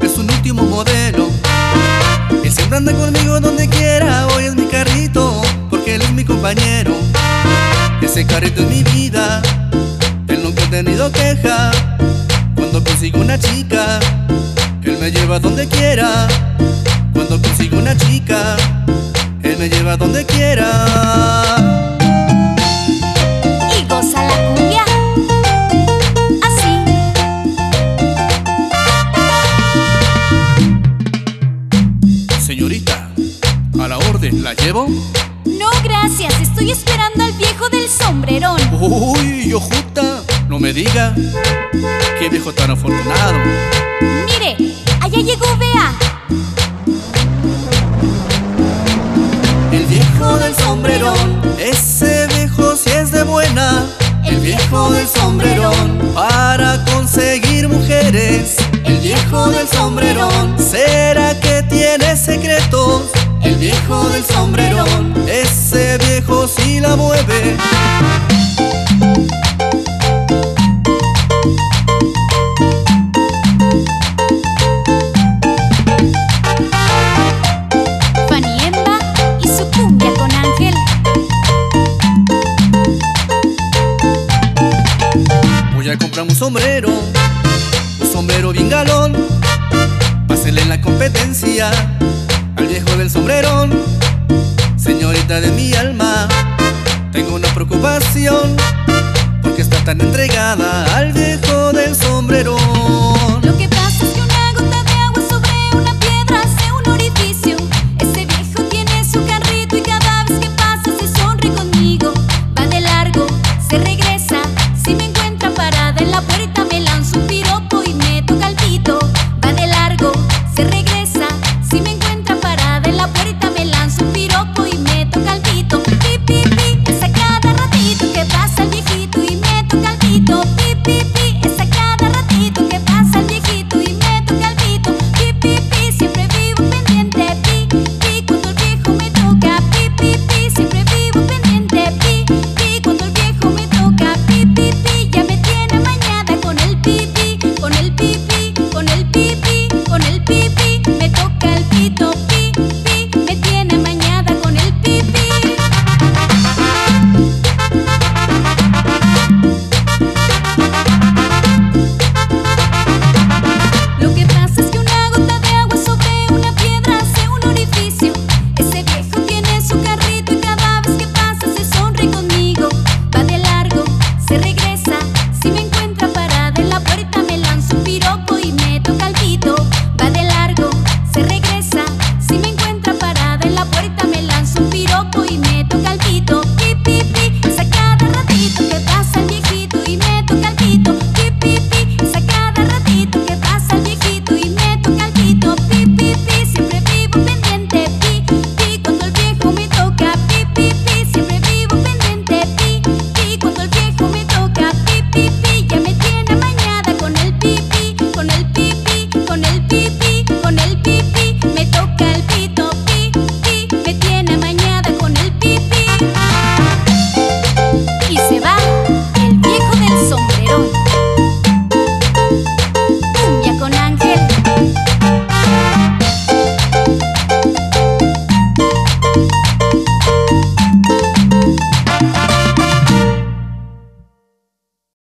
es un último modelo. Él siempre anda conmigo donde quiera, hoy es mi carrito, porque él es mi compañero. Ese carrito es mi vida, él nunca ha tenido queja. Cuando consigo una chica, él me lleva donde quiera. Cuando consigo una chica, él me lleva donde quiera. Orden, ¿la llevo? No, gracias. Estoy esperando al viejo del sombrerón. Uy, Ojuta, no me diga. Qué viejo tan afortunado. Mire, allá llegó, vea. El viejo del sombrerón, ese viejo si es de buena. El viejo del sombrerón, para conseguir mujeres. El viejo del sombrerón, ¿será que tiene secretos? Viejo del sombrerón, ese viejo si la mueve. Faniemba y su cumbia con Ángel. Voy a comprar un sombrero, un sombrero bien galón. Pásele en la competencia del sombrerón. Señorita de mi alma, tengo una preocupación porque está tan entregada al viejo del sombrerón.